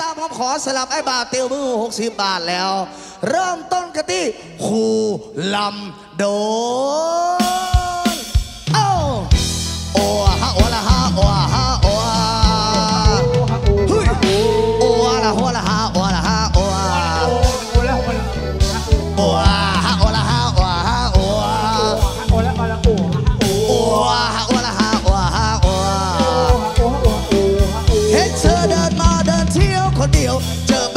ตามคำขอสลับไอ้บาทเตียวมือ60 บาทแล้ว เริ่มต้นกันที่คูลำโด คนเดียว เจอ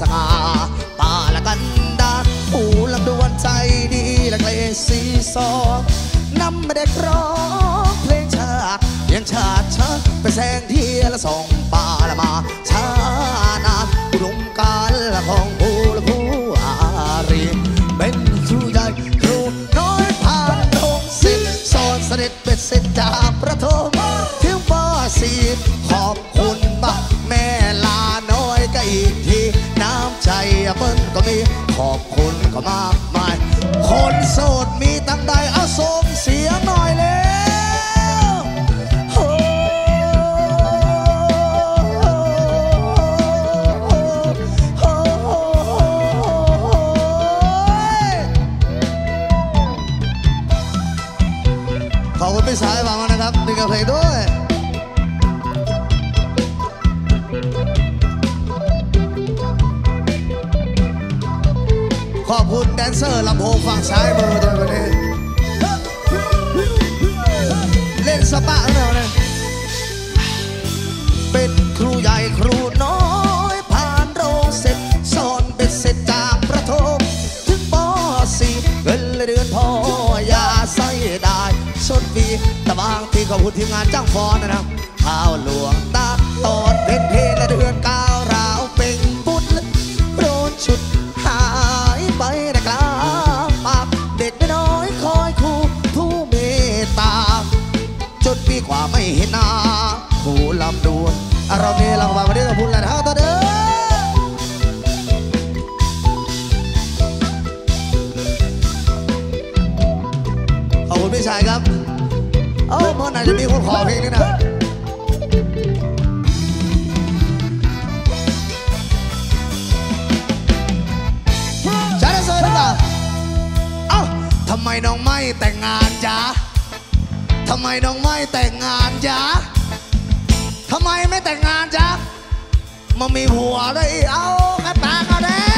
สง่าป่าละกันดาผู้ลำดวนใจดีละเกลสีซองนำเด็กร้องเพลงชาติยังชาติชาไปแสงเทียละสองป่าละมา อบคุณก็มากมาย คนโสดมีตั้งใดเอาส่งเสียหน่อยแล้วโอ้โอ้ขอบคุณพี่สายฟังนะครับดึงกับเพลงด้วย อบคุณแดนเซอร์ลำโพงฝั่งซ้ายมือด้วยวันนี้ เล่นสปะแล้วนะเป็นครูใหญ่ครูน้อยผ่านโรงเสร็จสอนเป็นเสร็จจากประถมถึงปสี่เงินละเดือนพอยาใส่ได้ชนปีแต่บางทีขอบคุณทีมงานจ้างฟอนนะครับข้าวหลวงตาตอน คุณพี่ชายครับ เอ้าเมื่อไหร่จะมีคนขอเพลงนี้นะชาดเซอร์ดีกว่าเอ้าทำไมน้องไม่แต่งงานจ๊ะทำไมน้องไม่แต่งงานจ๊ะทำไมไม่แต่งงานจ๊ะมามีผัวเลยเอ้ากระตากเอ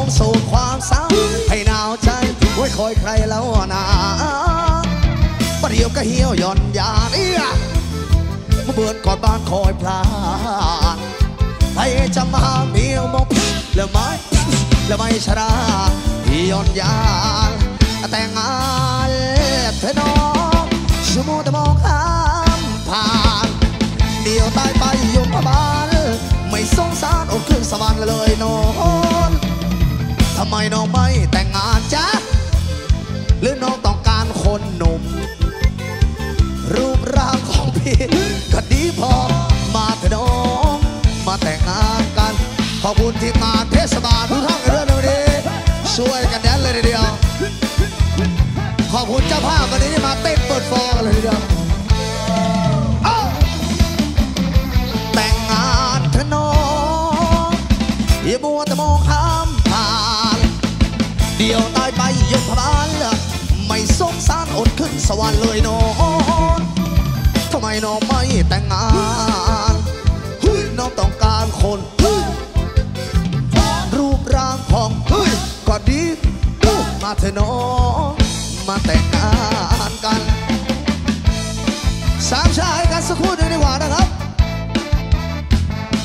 งโซ่ความเศร้าให้หนาวใจไว้คอยใครแล้วนะประเดี๋ยวก็เหี่ยวหย่อนยานเอี้ยมาเบิดกอดบ้านคอยพลานให้จะมาเมียวมองแล้วไม่แล้วไม่ชราที่หย่อนยานแต่งงานเธอน้องชั่วโมงแต่มองข้ามผ่านเดียวตายไปยมพบาลไม่สงสารอดขึ้นสวรรค์เลยน้อน ไมน้องไม่แต่งงานจ๊ะหรือน้องต้องการคนหนุ่ม รูปร่างของพี่ก็ดีพอมาเถอะน้องมาแต่งงานกัน ขอบคุณทีมงานเทศบาลทุกท่านกันด้วยนะวันนี้ช่วยกันแดนเลยทีเดียว ขอบคุณเจ้าภาพวันนี้ที่มาเต้นเปิดฟอร์กันเลยทีเดียว เดียวตายไปยมพบาลไม่สงสารอดขึ้นสวรรค์เลยนอนทำไมน้องไม่แต่งงานน้องต้องการคนรูปร่างของก็ดีมาเถอะน้องมาแต่งงานกันสามชายกันสักครู่หนึงดีกว่านะครับ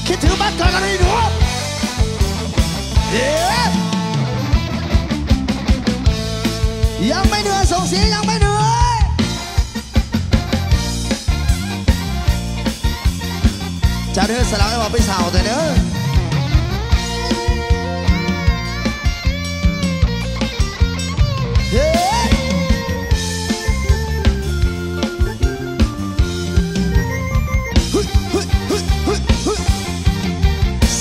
คิดถึงบ้านเกิดกันให้ดูเย้ สียังไม่เหนื่อยจะเดินสลับให้บอกไปสาวแต่เด้อเฮ้ยฮ้ยเฮ้ยเฮ้ยเฮ้ย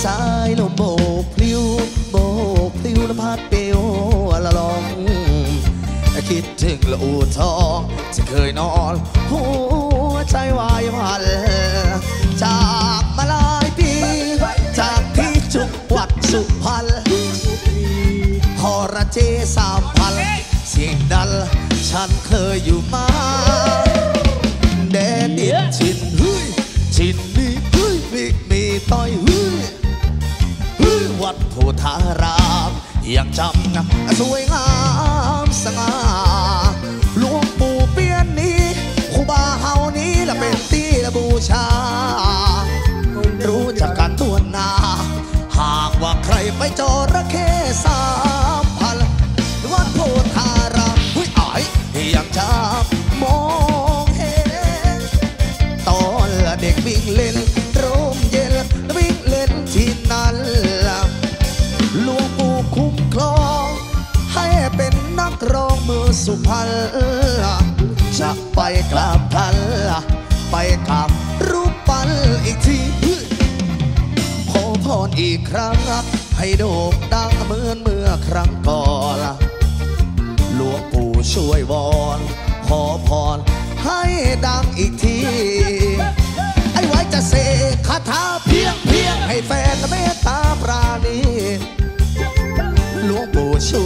สายลมโบกพลิ้วโบกพลิ้วและพัดเปลวละลอง คิดถึงละอูทองที่เคยนอนหัวใจวายพันจากมาหลายปี จากที่จุกวัดสุพรรณพอระเจสามพันเสียงดันฉันเคยอยู่มาแดนดินชินเฮ้ยชินนี่เฮ้ยมีมีต้อยเฮ้ยเฮ้ยวัดโพธารามยังจำนะสวยงาม สง่า มือสุพรรณจะไปกราบท่านไปกราบรูปปั้นอีกทีขอพรอีกครั้ง ให้โด่งดังเหมือนเมื่อครั้งก่อนหลวงปู่ช่วยวอนขอพรให้ดังอีกที ไอ้ไว้จะเสกคาถาเพียงเพียงให้แฟนเมตตาปราณีหลวงปู่ช่วย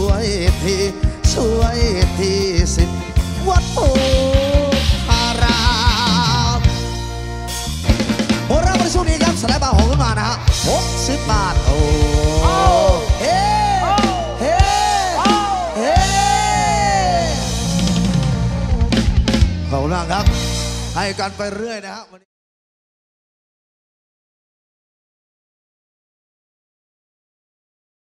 ให้กันไปเรื่อยนะครับ